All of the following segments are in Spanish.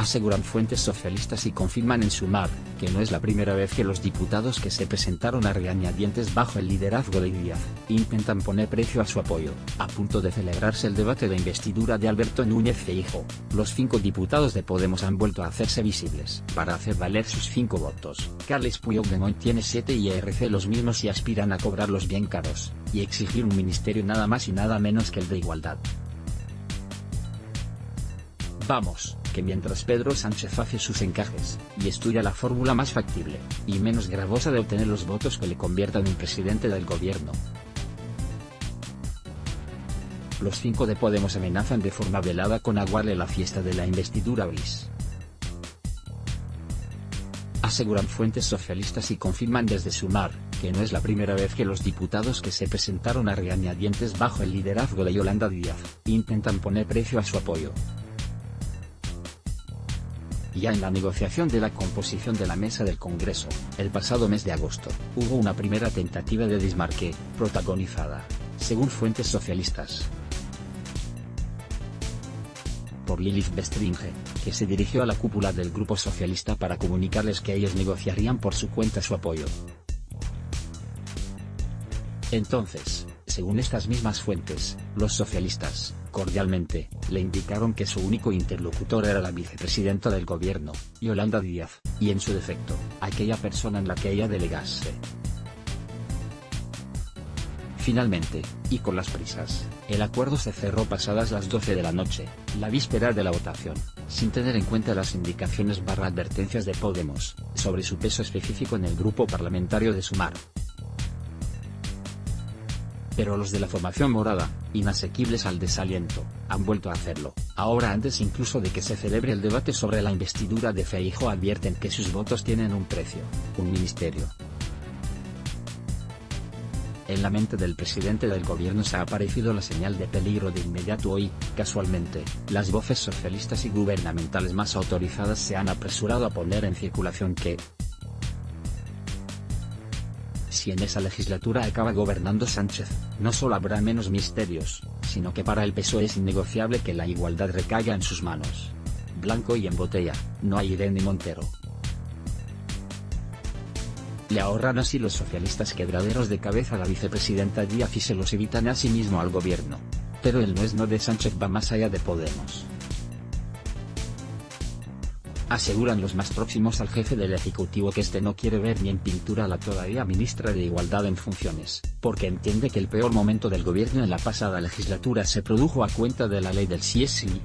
aseguran fuentes socialistas y confirman en Sumar, que no es la primera vez que los diputados que se presentaron a regañadientes bajo el liderazgo de Díaz, intentan poner precio a su apoyo. A punto de celebrarse el debate de investidura de Alberto Núñez Feijo, los cinco diputados de Podemos han vuelto a hacerse visibles. Para hacer valer sus cinco votos, Carles Puigdemont tiene 7 y ERC los mismos y aspiran a cobrarlos bien caros, y exigir un ministerio nada más y nada menos que el de igualdad. Vamos, que mientras Pedro Sánchez hace sus encajes, y estudia la fórmula más factible, y menos gravosa de obtener los votos que le conviertan en presidente del gobierno. Los cinco de Podemos amenazan de forma velada con aguarle la fiesta de la investidura gris. Aseguran fuentes socialistas y confirman desde Sumar, que no es la primera vez que los diputados que se presentaron a regañadientes bajo el liderazgo de Yolanda Díaz, intentan poner precio a su apoyo. Ya en la negociación de la composición de la mesa del Congreso, el pasado mes de agosto, hubo una primera tentativa de desmarque, protagonizada, según fuentes socialistas, por Lilith Bestringe, que se dirigió a la cúpula del Grupo Socialista para comunicarles que ellos negociarían por su cuenta su apoyo. Entonces, según estas mismas fuentes, los socialistas, cordialmente, le indicaron que su único interlocutor era la vicepresidenta del gobierno, Yolanda Díaz, y en su defecto, aquella persona en la que ella delegase. Finalmente, y con las prisas, el acuerdo se cerró pasadas las 12 de la noche, la víspera de la votación, sin tener en cuenta las indicaciones barra advertencias de Podemos, sobre su peso específico en el grupo parlamentario de Sumar pero los de la formación morada, inasequibles al desaliento, han vuelto a hacerlo. Ahora antes incluso de que se celebre el debate sobre la investidura de Feijo advierten que sus votos tienen un precio, un ministerio. En la mente del presidente del gobierno se ha aparecido la señal de peligro de inmediato hoy, casualmente, las voces socialistas y gubernamentales más autorizadas se han apresurado a poner en circulación que, si en esa legislatura acaba gobernando Sánchez, no solo habrá menos misterios, sino que para el PSOE es innegociable que la igualdad recaiga en sus manos. Blanco y en botella, no hay Irene Montero. Le ahorran así los socialistas quebraderos de cabeza a la vicepresidenta Díaz y se los evitan a sí mismo al gobierno. Pero el no es no de Sánchez va más allá de Podemos aseguran los más próximos al jefe del Ejecutivo que este no quiere ver ni en pintura a la todavía ministra de Igualdad en funciones, porque entiende que el peor momento del gobierno en la pasada legislatura se produjo a cuenta de la ley del CSI.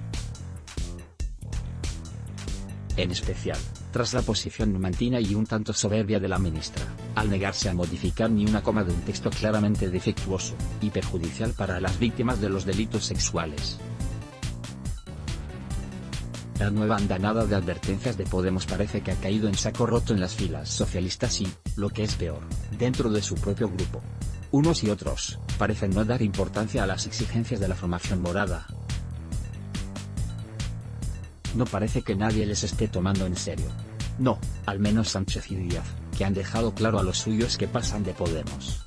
En especial, tras la posición numantina y un tanto soberbia de la ministra, al negarse a modificar ni una coma de un texto claramente defectuoso, y perjudicial para las víctimas de los delitos sexuales. La nueva andanada de advertencias de Podemos parece que ha caído en saco roto en las filas socialistas y, lo que es peor, dentro de su propio grupo. Unos y otros, parecen no dar importancia a las exigencias de la formación morada. No parece que nadie les esté tomando en serio. No, al menos Sánchez y Díaz, que han dejado claro a los suyos que pasan de Podemos.